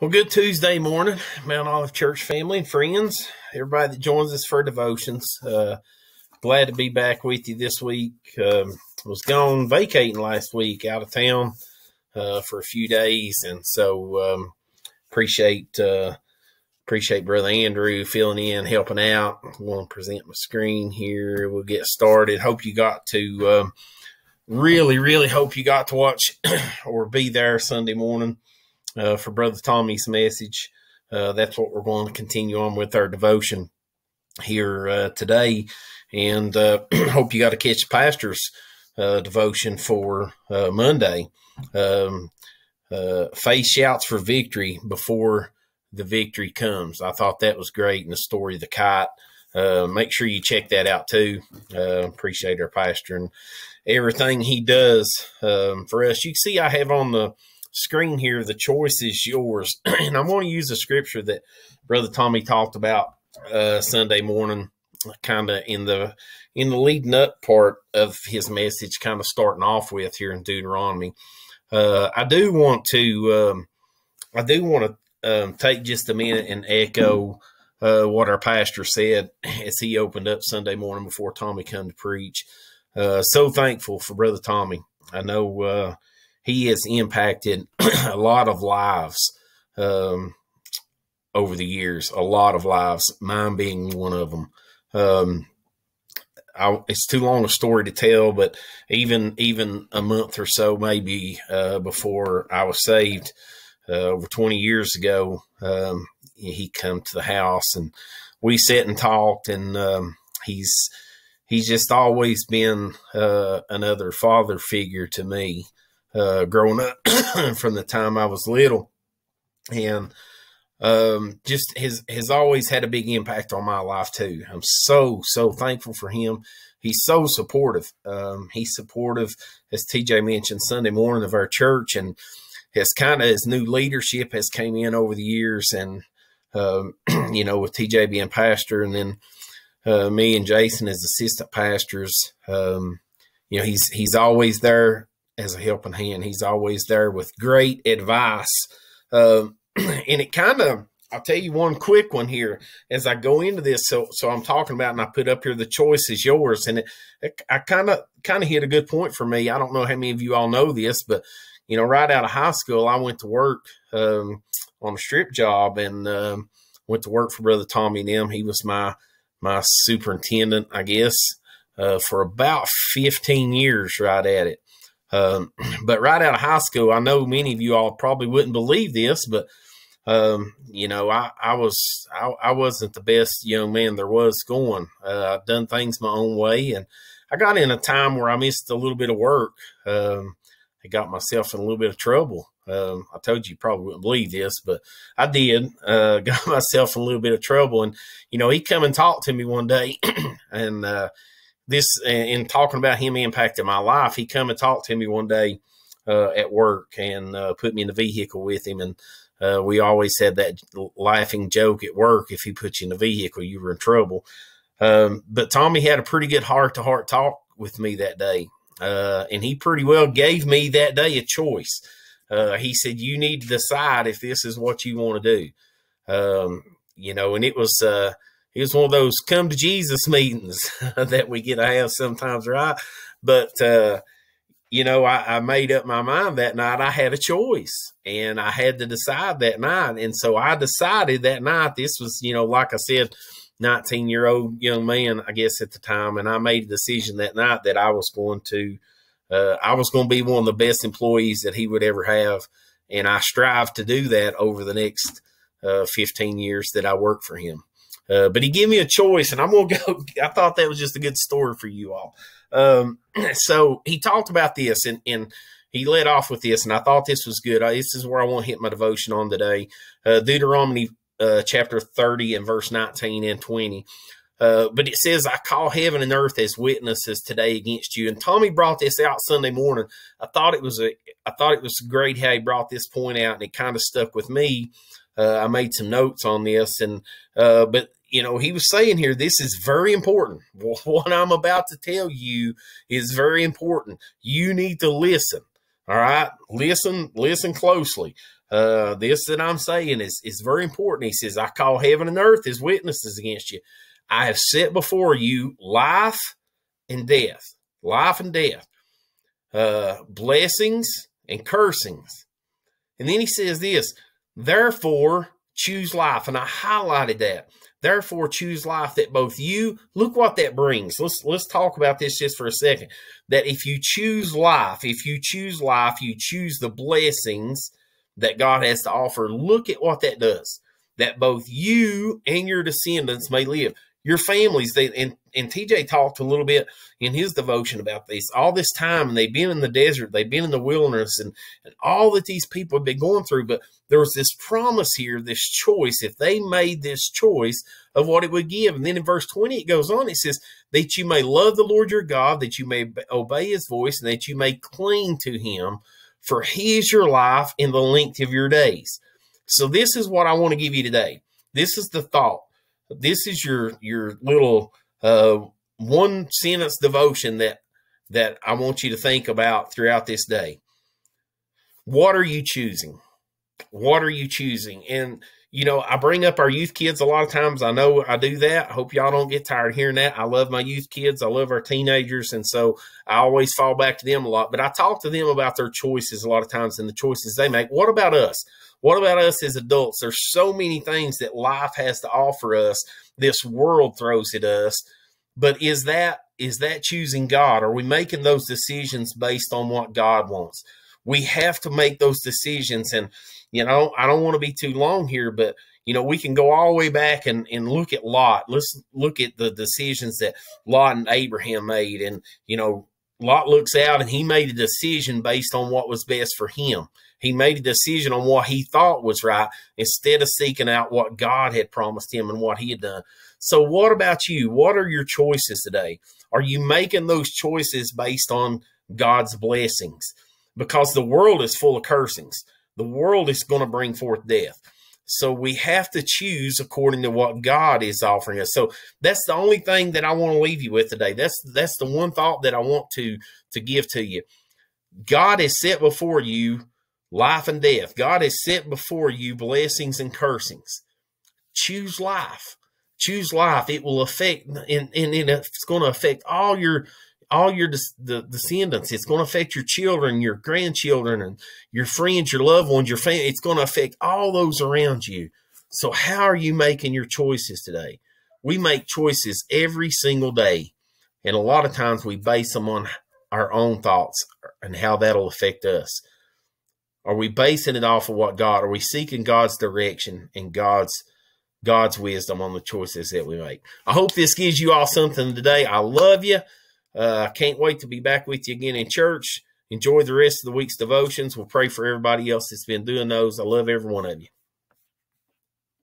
Well, good Tuesday morning, Mount Olive Church family and friends, everybody that joins us for devotions. Uh, glad to be back with you this week. Um, was gone vacating last week out of town uh, for a few days, and so um, appreciate uh, appreciate brother Andrew filling in, helping out. I'm going to present my screen here. We'll get started. Hope you got to um, really, really hope you got to watch or be there Sunday morning uh, for Brother Tommy's message. Uh, that's what we're going to continue on with our devotion here uh, today. And uh, hope you got to catch the pastor's uh, devotion for uh, Monday. Um, faith shouts for victory before the victory comes. I thought that was great in the story of the kite. make sure you check that out too. appreciate our pastor and everything he does um, for us. You see, I have on the screen here, the choice is yours. and I want to use a scripture that Brother Tommy talked about uh, Sunday morning, kind of in the in the leading up part of his message, kind of starting off with here in Deuteronomy. Uh, I do want to um, I do want to um, take just a minute and echo uh, what our pastor said as he opened up Sunday morning before Tommy come to preach. Uh, so thankful for Brother Tommy. I know uh, he has impacted a lot of lives um, over the years, a lot of lives, mine being one of them. Um, I, it's too long a story to tell, but even even a month or so, maybe uh, before I was saved, uh, over twenty years ago, um, he come to the house and we sat and talked, and um, he's he's just always been uh, another father figure to me uh, growing up from the time I was little, and um, just has has always had a big impact on my life too. I'm so so thankful for him. He's so supportive. Um, he's supportive, as TJ mentioned Sunday morning of our church, and has kind of his new leadership has came in over the years, and um, you know with TJ being pastor, and then uh, me and Jason as assistant pastors. Um, you know he's he's always there as a helping hand. He's always there with great advice. Um, and it kind of, I'll tell you one quick one here as I go into this. So, so I'm talking about, and I put up here, the choice is yours. And it, it I kind of, kind of hit a good point for me. I don't know how many of you all know this, but you know, right out of high school, I went to work, um, on a strip job and, um, went to work for brother Tommy and them. He was my, my superintendent, I guess, uh, for about 15 years right at it. Um, but right out of high school, I know many of you all probably wouldn't believe this, but um, you know, I, I was I, I, wasn't the best young man there was going. Uh, I've done things my own way, and I got in a time where I missed a little bit of work. Um, I got myself in a little bit of trouble. Um, I told you, you probably wouldn't believe this, but I did. Uh, got myself in a little bit of trouble, and you know, he come and talked to me one day, and uh, this in talking about him impacting my life, he come and talked to me one day uh, at work and uh, put me in the vehicle with him. And uh, we always had that laughing joke at work: if he put you in the vehicle, you were in trouble. Um, but Tommy had a pretty good heart to heart talk with me that day, uh, and he pretty well gave me that day a choice. Uh, he said, "You need to decide if this is what you want to do." Um, you know, and it was it was one of those come to Jesus meetings that we get to have sometimes, right? But, uh, you know, I, I, made up my mind that night. I had a choice and I had to decide that night. And so I decided that night, this was, you know, like I said, 19 year old young man, I guess at the time. And I made a decision that night that I was going to, uh, I was going to be one of the best employees that he would ever have. And I strive to do that over the next uh, 15 years that I work for him. Uh, but he gave me a choice, and I'm gonna go. I thought that was just a good story for you all. Um, so he talked about this, and, and he led off with this, and I thought this was good. I, this is where I want to hit my devotion on today. Uh, Deuteronomy uh, chapter 30 and verse 19 and 20. Uh, but it says, I call heaven and earth as witnesses today against you. And Tommy brought this out Sunday morning. I thought it was a, I thought it was great how he brought this point out, and it kind of stuck with me. Uh, I made some notes on this, and uh, but you know, he was saying here, this is very important. What I'm about to tell you is very important. You need to listen. All right. Listen, listen closely. uh, this that I'm saying is, is very important. He says, I call heaven and earth as witnesses against you. I have set before you life and death, life and death, uh, blessings and cursings. And then he says this, therefore choose life. And I highlighted that. Therefore, choose life that both you look what that brings. Let's let's talk about this just for a second. That if you choose life, if you choose life, you choose the blessings that God has to offer. Look at what that does. That both you and your descendants may live your families they and, and tj talked a little bit in his devotion about this all this time and they've been in the desert they've been in the wilderness and, and all that these people have been going through but there was this promise here this choice if they made this choice of what it would give. And then in verse 20 it goes on it says that you may love the lord your god that you may obey his voice and that you may cling to him for he is your life in the length of your days. So this is what i want to give you today. This is the thought this is your your little uh, one sentence devotion that that I want you to think about throughout this day. What are you choosing? What are you choosing? And you know, I bring up our youth kids a lot of times. I know I do that. I hope y'all don't get tired hearing that. I love my youth kids. I love our teenagers. And so I always fall back to them a lot. But I talk to them about their choices a lot of times and the choices they make. What about us? What about us as adults? There's so many things that life has to offer us. This world throws at us. But is that is that choosing God? Are we making those decisions based on what God wants? We have to make those decisions. And, you know, I don't want to be too long here, but you know, we can go all the way back and, and look at Lot. Let's look at the decisions that Lot and Abraham made. And, you know, Lot looks out and he made a decision based on what was best for him. He made a decision on what he thought was right instead of seeking out what God had promised him and what he had done. So, what about you? What are your choices today? Are you making those choices based on God's blessings? Because the world is full of cursings, the world is going to bring forth death. So we have to choose according to what God is offering us. So that's the only thing that I want to leave you with today. That's that's the one thought that I want to to give to you. God has set before you life and death. God has set before you blessings and cursings. Choose life. Choose life. It will affect and, and it's going to affect all your all your the descendants. It's going to affect your children, your grandchildren, and your friends, your loved ones, your family. It's going to affect all those around you. So, how are you making your choices today? We make choices every single day, and a lot of times we base them on our own thoughts and how that'll affect us. Are we basing it off of what God? Are we seeking God's direction and God's God's wisdom on the choices that we make? I hope this gives you all something today. I love you. Uh, I can't wait to be back with you again in church. Enjoy the rest of the week's devotions. We'll pray for everybody else that's been doing those. I love every one of you.